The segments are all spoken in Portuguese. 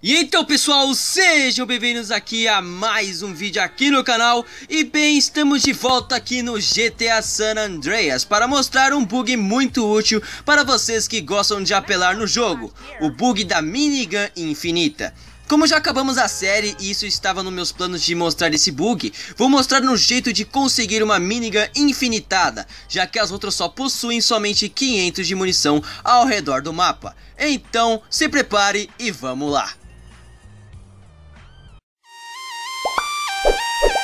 E então pessoal, sejam bem-vindos aqui a mais um vídeo aqui no canal E bem, estamos de volta aqui no GTA San Andreas Para mostrar um bug muito útil para vocês que gostam de apelar no jogo O bug da minigun infinita como já acabamos a série e isso estava nos meus planos de mostrar esse bug, vou mostrar um jeito de conseguir uma minigun infinitada, já que as outras só possuem somente 500 de munição ao redor do mapa. Então, se prepare e vamos lá! Yay!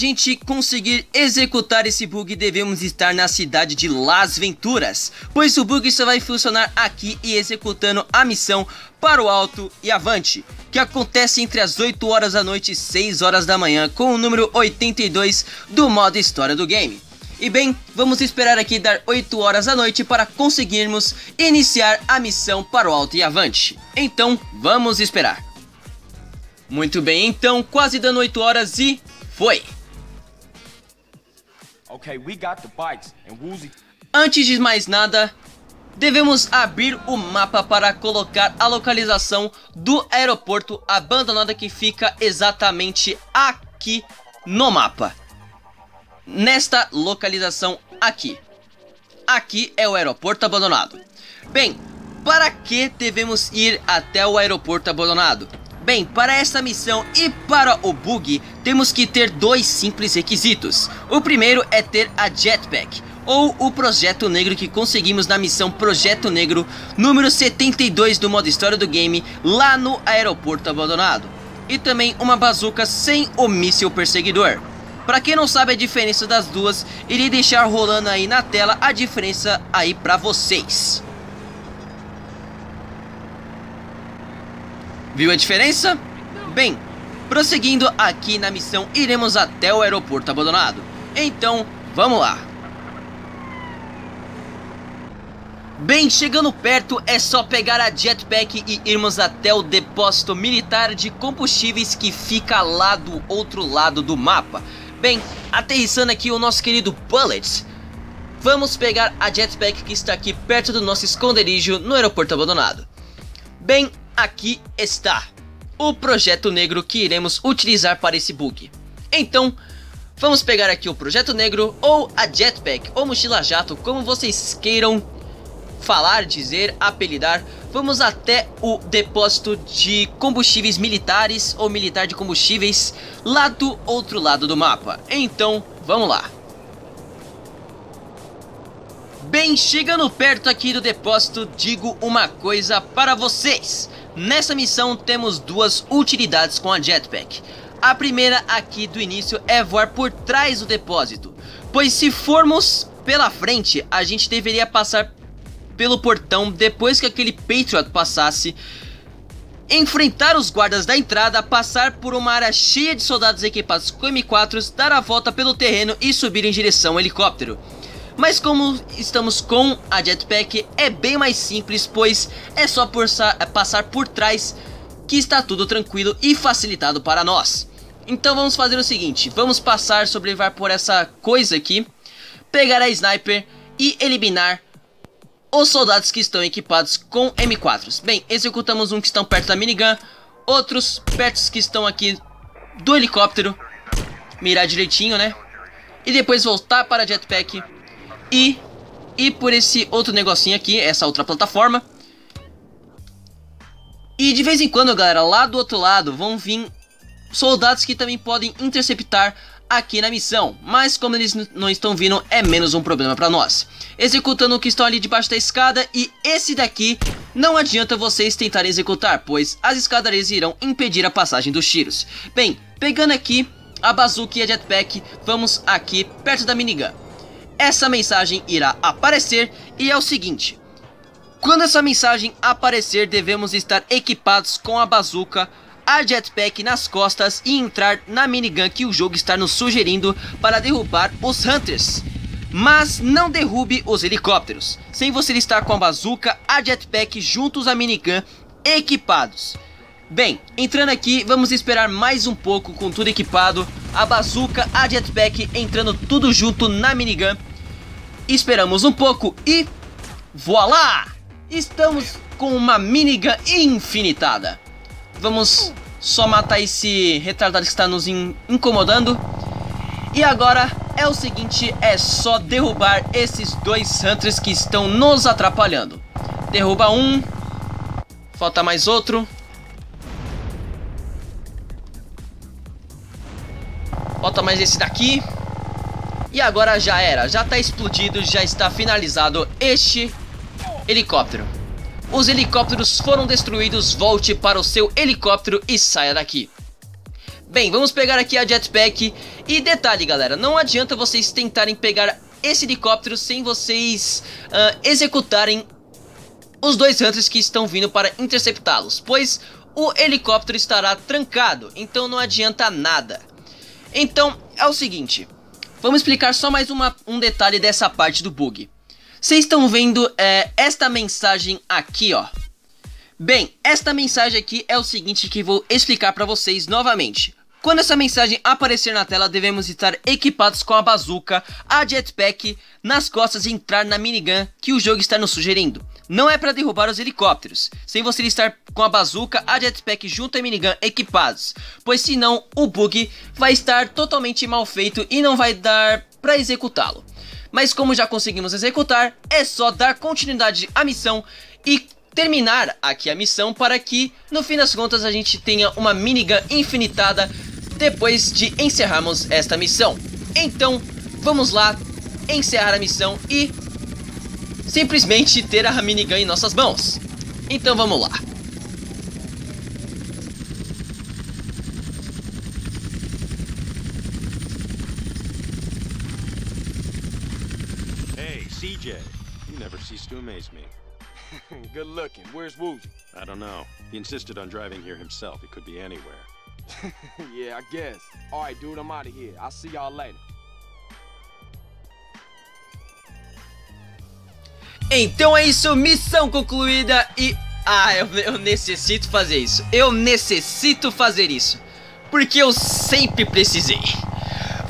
gente conseguir executar esse bug devemos estar na cidade de Las Venturas, pois o bug só vai funcionar aqui e executando a missão para o alto e avante, que acontece entre as 8 horas da noite e 6 horas da manhã com o número 82 do modo história do game. E bem, vamos esperar aqui dar 8 horas da noite para conseguirmos iniciar a missão para o alto e avante. Então, vamos esperar. Muito bem, então, quase dando 8 horas e foi! Okay, we got the bikes and Woozy. Antes de mais nada, devemos abrir o mapa para colocar a localização do aeroporto abandonado que fica exatamente aqui no mapa. Nesta localização aqui. Aqui é o aeroporto abandonado. Bem, para que devemos ir até o aeroporto abandonado? Bem, para essa missão e para o bug, temos que ter dois simples requisitos. O primeiro é ter a Jetpack, ou o Projeto Negro que conseguimos na missão Projeto Negro número 72 do modo história do game, lá no aeroporto abandonado. E também uma bazuca sem o míssil perseguidor. Para quem não sabe a diferença das duas, irei deixar rolando aí na tela a diferença aí para vocês. Viu a diferença? Bem, prosseguindo aqui na missão, iremos até o aeroporto abandonado. Então, vamos lá. Bem, chegando perto é só pegar a jetpack e irmos até o depósito militar de combustíveis que fica lá do outro lado do mapa. Bem, aterrissando aqui o nosso querido Bullets, vamos pegar a jetpack que está aqui perto do nosso esconderijo no aeroporto abandonado. Bem, aqui está o projeto negro que iremos utilizar para esse bug. Então, vamos pegar aqui o projeto negro ou a jetpack ou mochila jato, como vocês queiram falar, dizer, apelidar. Vamos até o depósito de combustíveis militares ou militar de combustíveis lá do outro lado do mapa. Então, vamos lá. Bem, chegando perto aqui do depósito, digo uma coisa para vocês. Nessa missão temos duas utilidades com a jetpack. A primeira aqui do início é voar por trás do depósito, pois se formos pela frente, a gente deveria passar pelo portão depois que aquele Patriot passasse, enfrentar os guardas da entrada, passar por uma área cheia de soldados equipados com M4s, dar a volta pelo terreno e subir em direção ao helicóptero. Mas como estamos com a jetpack é bem mais simples, pois é só por é passar por trás que está tudo tranquilo e facilitado para nós. Então vamos fazer o seguinte, vamos passar, sobreviver por essa coisa aqui, pegar a sniper e eliminar os soldados que estão equipados com M4s. Bem, executamos um que estão perto da minigun, outros perto que estão aqui do helicóptero, mirar direitinho, né? E depois voltar para a jetpack e ir por esse outro negocinho aqui, essa outra plataforma. E de vez em quando, galera, lá do outro lado vão vir soldados que também podem interceptar aqui na missão, mas como eles não estão vindo, é menos um problema para nós. Executando o que estão ali debaixo da escada e esse daqui não adianta vocês tentarem executar, pois as escadarias irão impedir a passagem dos tiros. Bem, pegando aqui a bazuca e a jetpack, vamos aqui perto da minigun essa mensagem irá aparecer e é o seguinte. Quando essa mensagem aparecer, devemos estar equipados com a bazuca, a jetpack nas costas e entrar na minigun que o jogo está nos sugerindo para derrubar os Hunters. Mas não derrube os helicópteros. Sem você estar com a bazuca, a jetpack juntos à minigun equipados. Bem, entrando aqui, vamos esperar mais um pouco com tudo equipado, a bazuca, a jetpack entrando tudo junto na minigun. Esperamos um pouco e voilá! Estamos com uma minigun infinitada. Vamos só matar esse retardado que está nos in incomodando. E agora é o seguinte, é só derrubar esses dois Hunters que estão nos atrapalhando. Derruba um. Falta mais outro. Falta mais esse daqui. E agora já era, já está explodido, já está finalizado este helicóptero. Os helicópteros foram destruídos, volte para o seu helicóptero e saia daqui. Bem, vamos pegar aqui a jetpack e detalhe galera, não adianta vocês tentarem pegar esse helicóptero sem vocês uh, executarem os dois Hunters que estão vindo para interceptá-los, pois o helicóptero estará trancado, então não adianta nada. Então, é o seguinte, vamos explicar só mais uma, um detalhe dessa parte do bug. Vocês estão vendo é, esta mensagem aqui, ó. Bem, esta mensagem aqui é o seguinte que vou explicar para vocês novamente. Quando essa mensagem aparecer na tela, devemos estar equipados com a bazuca, a jetpack nas costas e entrar na minigun que o jogo está nos sugerindo. Não é para derrubar os helicópteros, sem você estar com a bazuca, a jetpack junto à minigun equipados, pois senão o bug vai estar totalmente mal feito e não vai dar para executá-lo. Mas como já conseguimos executar, é só dar continuidade à missão e terminar aqui a missão para que no fim das contas a gente tenha uma minigun infinitada depois de encerrarmos esta missão. Então, vamos lá encerrar a missão e simplesmente ter a minigun em nossas mãos. Então vamos lá. Hey, CJ, you never cease to amaze me. Good looking. Where's Woozy? I don't know. He insisted on driving here himself. He could be anywhere. yeah, I guess. All right, dude, I'm out of here. I'll see y'all later. Então é isso, missão concluída e... Ah, eu, eu necessito fazer isso. Eu necessito fazer isso. Porque eu sempre precisei.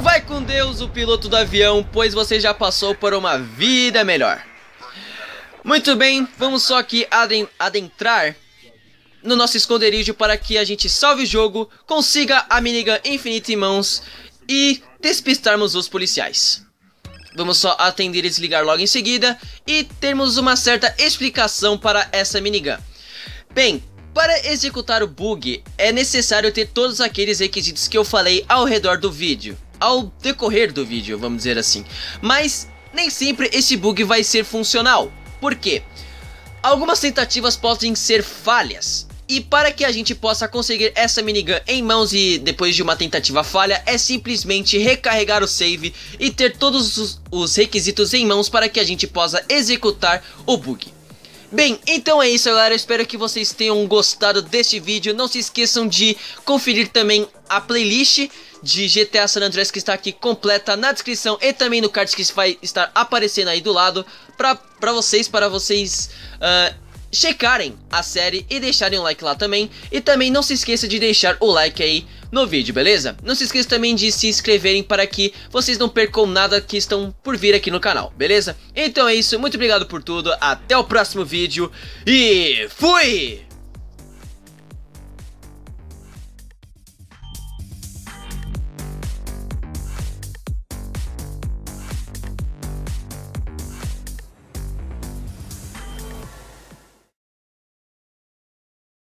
Vai com Deus, o piloto do avião, pois você já passou por uma vida melhor. Muito bem, vamos só aqui adentrar no nosso esconderijo para que a gente salve o jogo, consiga a minigun infinita em mãos e despistarmos os policiais. Vamos só atender e desligar logo em seguida e termos uma certa explicação para essa minigun. Bem, para executar o bug é necessário ter todos aqueles requisitos que eu falei ao redor do vídeo, ao decorrer do vídeo, vamos dizer assim. Mas nem sempre esse bug vai ser funcional. Por quê? Algumas tentativas podem ser falhas, e para que a gente possa conseguir essa minigun em mãos e depois de uma tentativa falha, é simplesmente recarregar o save e ter todos os, os requisitos em mãos para que a gente possa executar o bug. Bem, então é isso galera, espero que vocês tenham gostado deste vídeo, não se esqueçam de conferir também a playlist de GTA San Andreas que está aqui completa na descrição e também no card que vai estar aparecendo aí do lado para vocês, para vocês uh, checarem a série e deixarem um like lá também. E também não se esqueça de deixar o like aí no vídeo, beleza? Não se esqueça também de se inscreverem para que vocês não percam nada que estão por vir aqui no canal, beleza? Então é isso, muito obrigado por tudo, até o próximo vídeo e fui!